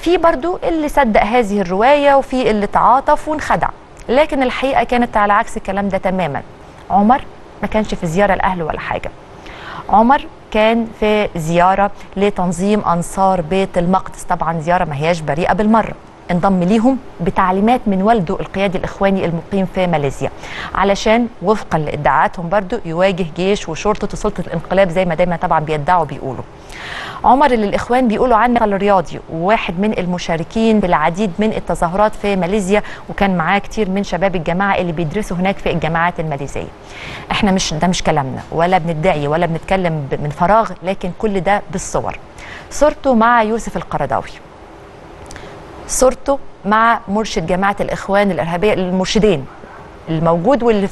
في برضو اللي صدق هذه الرواية وفي اللي تعاطف وانخدع. لكن الحقيقة كانت على عكس الكلام ده تماما. عمر ما كانش في زيارة لأهله ولا حاجة. عمر كان في زيارة لتنظيم أنصار بيت المقدس. طبعا زيارة ما هياش بريئة بالمرة. انضم ليهم بتعليمات من والده القيادي الإخواني المقيم في ماليزيا. علشان وفقا لإدعاءاتهم برضو يواجه جيش وشرطة وسلطة الانقلاب زي ما دايما طبعا بيدعوا بيقولوا عمر اللي الإخوان بيقولوا عنه الرياضي وواحد من المشاركين بالعديد من التظاهرات في ماليزيا وكان معاه كتير من شباب الجماعة اللي بيدرسوا هناك في الجامعات الماليزية. إحنا مش ده مش كلامنا ولا بندعي ولا بنتكلم من فراغ لكن كل ده بالصور. صورته مع يوسف القرضاوي صورته مع مرشد جماعة الإخوان الإرهابية المرشدين الموجود واللي